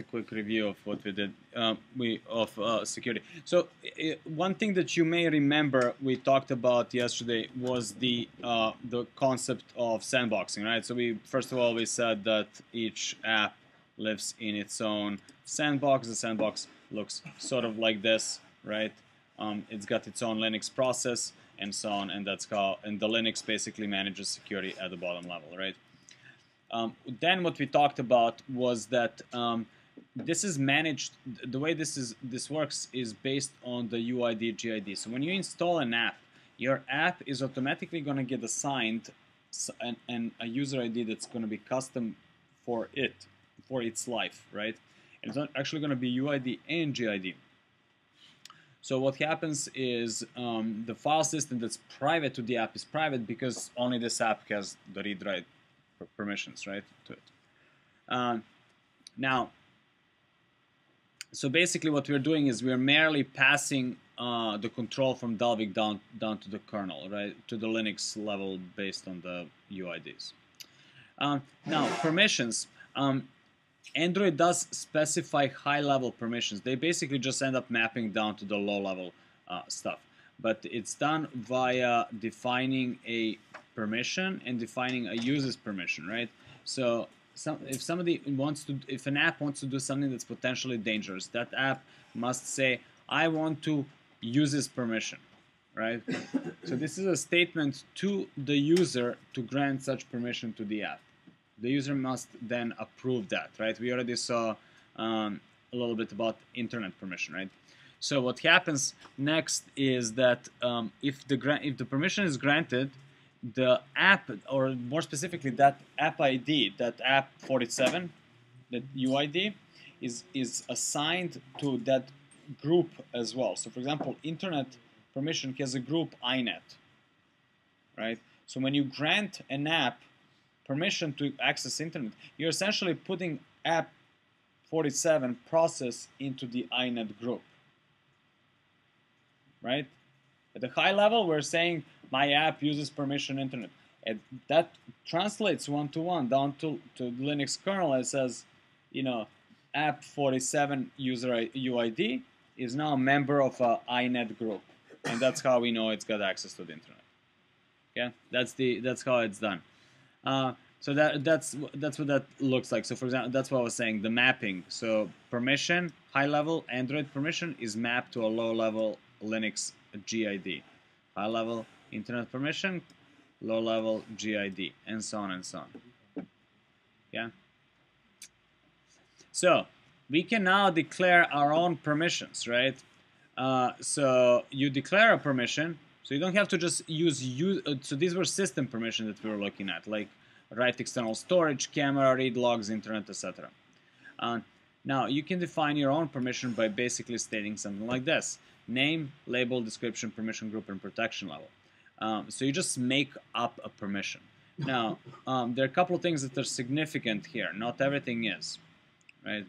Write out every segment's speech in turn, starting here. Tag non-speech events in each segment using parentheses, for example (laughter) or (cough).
a quick review of what we did um, we of uh, security. So uh, one thing that you may remember we talked about yesterday was the uh, the concept of sandboxing, right? So we first of all we said that each app lives in its own sandbox. The sandbox looks sort of like this, right? Um, it's got its own Linux process and so on, and that's how and the Linux basically manages security at the bottom level, right? Um, then what we talked about was that um, this is managed. The way this is this works is based on the UID GID. So when you install an app, your app is automatically going to get assigned an, an, a user ID that's going to be custom for it for its life, right? And it's not actually going to be UID and GID. So what happens is um, the file system that's private to the app is private because only this app has the read-write permissions, right, to it. Um, now, so basically what we're doing is we're merely passing uh, the control from Dalvik down, down to the kernel, right, to the Linux level based on the UIDs. Um, now, permissions. Um, Android does specify high-level permissions. They basically just end up mapping down to the low-level uh, stuff. But it's done via defining a permission and defining a user's permission, right? So some, if somebody wants to, if an app wants to do something that's potentially dangerous, that app must say, I want to use this permission, right? (coughs) so this is a statement to the user to grant such permission to the app. The user must then approve that, right? We already saw um, a little bit about internet permission, right? So what happens next is that um, if the if the permission is granted, the app, or more specifically that app ID, that app 47, that UID, is, is assigned to that group as well. So for example, internet permission has a group INET, right? So when you grant an app permission to access internet, you're essentially putting app 47 process into the INET group, right? At the high level, we're saying my app uses permission internet. And that translates one-to-one down to, to Linux kernel. It says, you know, app 47 user UID is now a member of a INET group. And that's how we know it's got access to the internet. Okay, that's the that's how it's done. Uh, so that that's that's what that looks like. So for example, that's what I was saying. The mapping. So permission, high level Android permission is mapped to a low level Linux GID. High level internet permission, low level GID, and so on and so on. Yeah. So we can now declare our own permissions, right? Uh, so you declare a permission, so you don't have to just use, use uh, so these were system permissions that we were looking at, like write external storage, camera, read logs, internet, etc. Uh, now you can define your own permission by basically stating something like this. Name, label, description, permission group, and protection level. Um, so you just make up a permission. Now, (laughs) um, there are a couple of things that are significant here. Not everything is, right?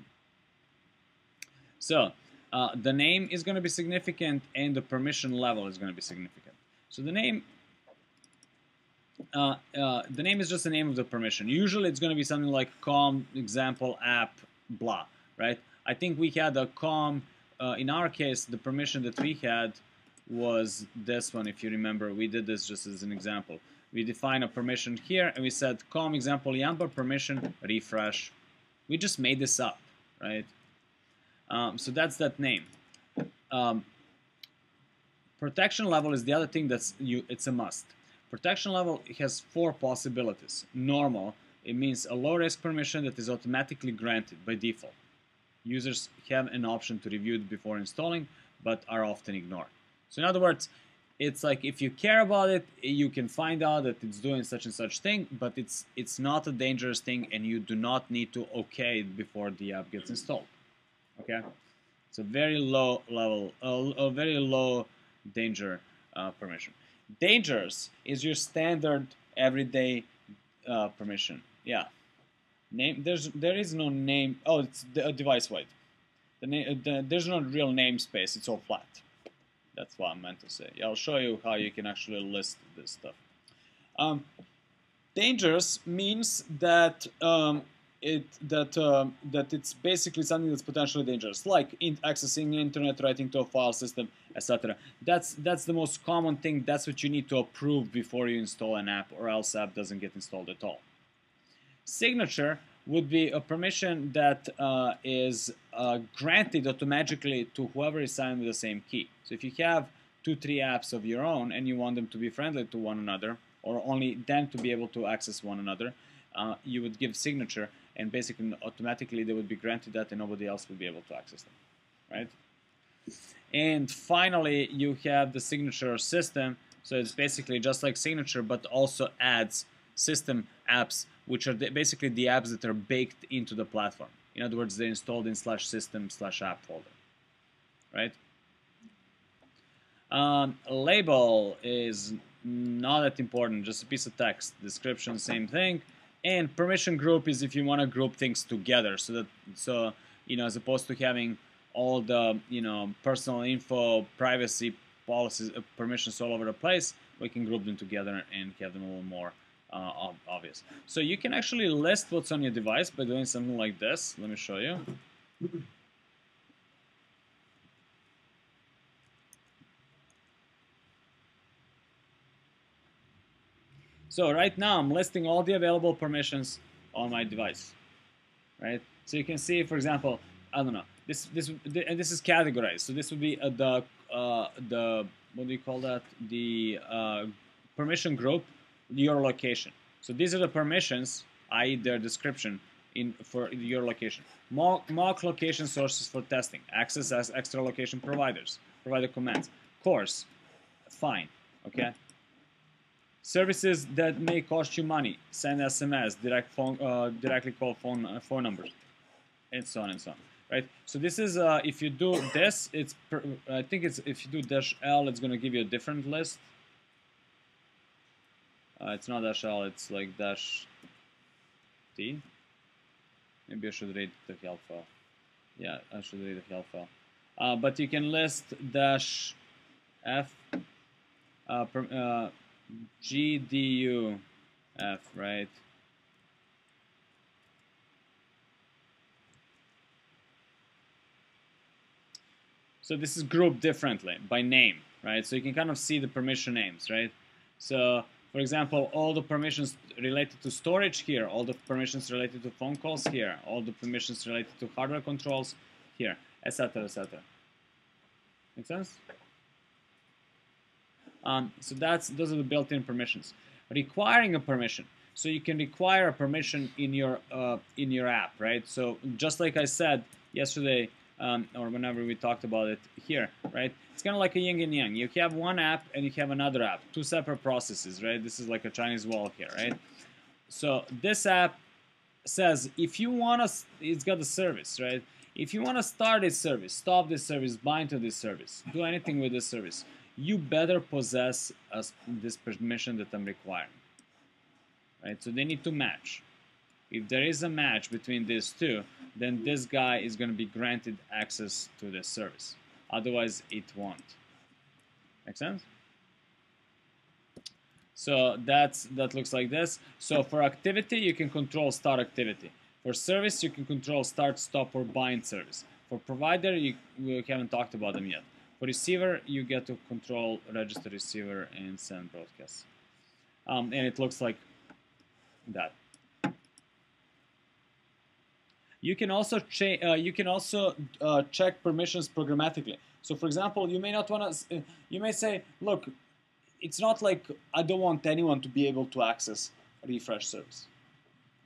So uh, the name is going to be significant and the permission level is going to be significant. So the name, uh, uh, the name is just the name of the permission. Usually it's going to be something like com example app blah, right? I think we had a com, uh, in our case, the permission that we had was this one, if you remember. We did this just as an example. We define a permission here, and we said com example yamba permission refresh. We just made this up, right? Um, so that's that name. Um, protection level is the other thing that's you. It's a must. Protection level has four possibilities. Normal, it means a low risk permission that is automatically granted by default. Users have an option to review it before installing, but are often ignored. So in other words, it's like if you care about it, you can find out that it's doing such and such thing, but it's it's not a dangerous thing, and you do not need to okay it before the app gets installed. Okay, it's a very low level, a, a very low danger uh, permission. Dangerous is your standard everyday uh, permission. Yeah, name there's there is no name. Oh, it's the, device wide. The, the there's no real namespace. It's all flat. That's what I meant to say. I'll show you how you can actually list this stuff. Um, dangerous means that um, it that um, that it's basically something that's potentially dangerous, like in accessing internet, writing to a file system, etc. That's that's the most common thing. That's what you need to approve before you install an app, or else app doesn't get installed at all. Signature would be a permission that uh, is uh, granted automatically to whoever is signed with the same key. So if you have two, three apps of your own and you want them to be friendly to one another, or only them to be able to access one another, uh, you would give signature and basically automatically they would be granted that and nobody else would be able to access them, right? And finally, you have the signature system. So it's basically just like signature, but also adds system apps, which are the, basically the apps that are baked into the platform. In other words, they're installed in slash system slash app folder, right? Um, label is not that important, just a piece of text. Description, same thing. And permission group is if you want to group things together, so that so you know as opposed to having all the you know personal info, privacy policies, uh, permissions all over the place, we can group them together and have them a little more uh, obvious. So you can actually list what's on your device by doing something like this. Let me show you. So right now I'm listing all the available permissions on my device, right? So you can see, for example, I don't know, this this and this is categorized. So this would be uh, the uh, the what do you call that? The uh, permission group, your location. So these are the permissions, i.e. their description in for your location. Mock, location sources for testing. Access as extra location providers. Provider commands. Coarse. Fine. Okay. Services that may cost you money, send SMS, direct phone, uh, directly call phone uh, phone numbers, and so on and so on. Right. So this is uh, if you do this, it's per, I think it's if you do dash L, it's going to give you a different list. Uh, it's not dash L, it's like dash T. Maybe I should read the help file. Yeah, I should read the help file. Uh, but you can list dash F uh, per, uh, GDUF, right? So this is grouped differently by name, right? So you can kind of see the permission names, right? So, for example, all the permissions related to storage here, all the permissions related to phone calls here, all the permissions related to hardware controls here, etc., etc. Make sense? Um, so that's those are the built-in permissions. Requiring a permission. So you can require a permission in your uh, in your app, right? So just like I said yesterday, um, or whenever we talked about it here, right? It's kind of like a yin and yang. You have one app and you have another app, two separate processes, right? This is like a Chinese wall here, right? So this app says if you want to, it's got a service, right? If you want to start this service, stop this service, bind to this service, do anything with this service, you better possess this permission that I'm requiring. Right? So they need to match. If there is a match between these two, then this guy is going to be granted access to the service. Otherwise, it won't. Make sense? So that's that looks like this. So for activity, you can control start activity. For service, you can control start, stop, or bind service. For provider, you, we haven't talked about them yet. For receiver, you get to control register receiver and send broadcasts. Um, and it looks like that. You can also uh, you can also uh, check permissions programmatically. So, for example, you may not want to. Uh, you may say, "Look, it's not like I don't want anyone to be able to access refresh service,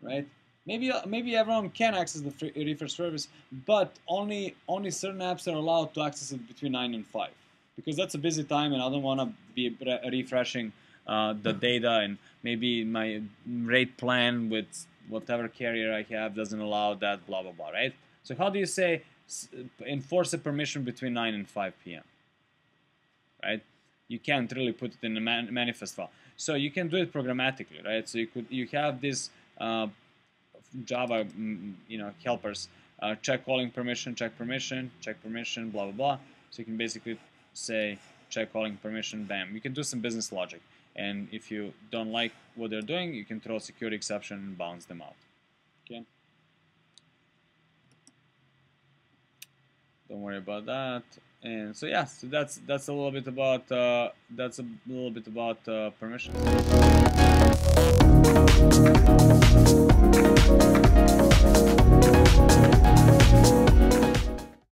right? Maybe uh, maybe everyone can access the refresh service, but only only certain apps are allowed to access it between nine and five, because that's a busy time, and I don't want to be re refreshing uh, the data, and maybe my rate plan with whatever carrier I have doesn't allow that, blah blah blah, right? So how do you say enforce a permission between 9 and 5 p.m. Right? You can't really put it in a man manifest file. So you can do it programmatically, right? So you could you have this uh, Java, mm, you know, helpers. Uh, check calling permission, check permission, check permission, blah, blah, blah. So you can basically say check calling permission, bam. You can do some business logic and if you don't like what they're doing, you can throw a security exception and bounce them out. Okay. Don't worry about that. And so yeah, so that's that's a little bit about uh, that's a little bit about uh, permissions.